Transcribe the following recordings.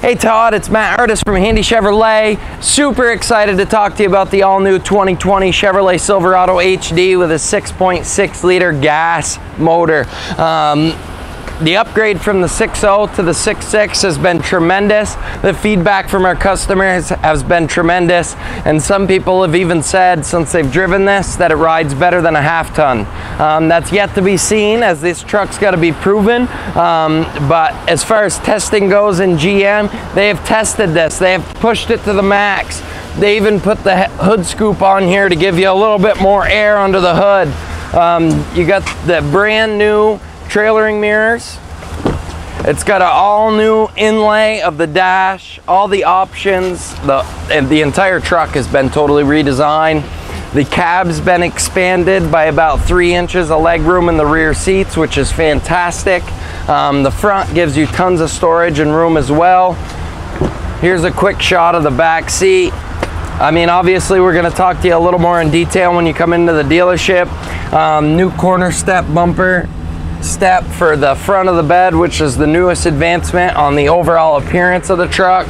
Hey Todd, it's Matt Artus from Handy Chevrolet. Super excited to talk to you about the all-new 2020 Chevrolet Silverado HD with a 6.6 liter gas motor. Um, the upgrade from the 6.0 to the 6.6 has been tremendous. The feedback from our customers has been tremendous. And some people have even said, since they've driven this, that it rides better than a half ton. Um, that's yet to be seen as this truck's got to be proven. Um, but as far as testing goes in GM, they have tested this. They have pushed it to the max. They even put the hood scoop on here to give you a little bit more air under the hood. Um, you got the brand new trailering mirrors. It's got an all new inlay of the dash, all the options, the, and the entire truck has been totally redesigned. The cab's been expanded by about three inches of leg room in the rear seats, which is fantastic. Um, the front gives you tons of storage and room as well. Here's a quick shot of the back seat. I mean, obviously we're gonna talk to you a little more in detail when you come into the dealership. Um, new corner step bumper step for the front of the bed, which is the newest advancement on the overall appearance of the truck.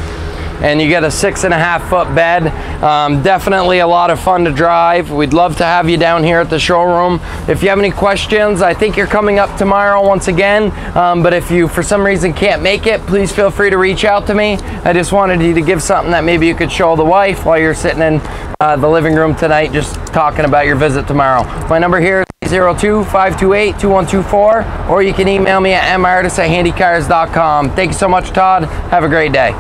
And you get a six and a half foot bed. Um, definitely a lot of fun to drive. We'd love to have you down here at the showroom. If you have any questions, I think you're coming up tomorrow once again. Um, but if you, for some reason, can't make it, please feel free to reach out to me. I just wanted you to give something that maybe you could show the wife while you're sitting in uh, the living room tonight, just talking about your visit tomorrow. My number here is 802-528-2124 or you can email me at martus at handycars.com. Thank you so much, Todd. Have a great day.